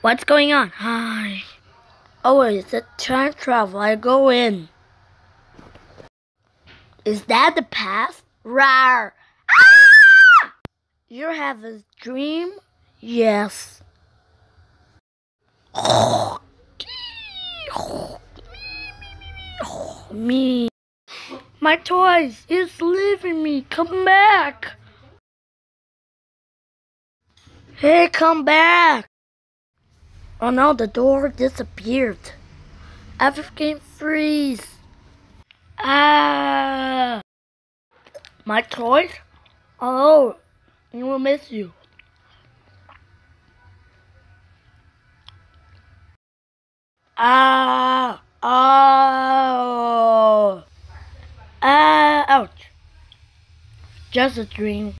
What's going on? Hi. Oh, it's a time travel. I go in. Is that the past? Rawr. Ah! You have a dream? Yes. Me. My toys it's leaving me. Come back. Hey, come back. Oh no, the door disappeared. Everything freeze. Ah. My toys? Oh, we will miss you. Ah. Ouch! Just a dream.